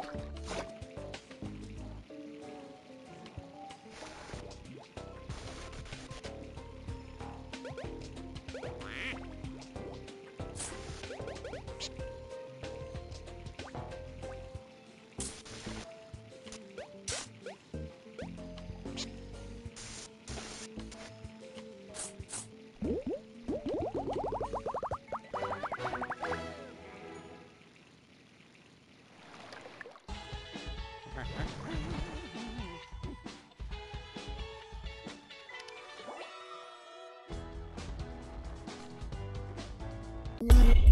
ピッ! Thank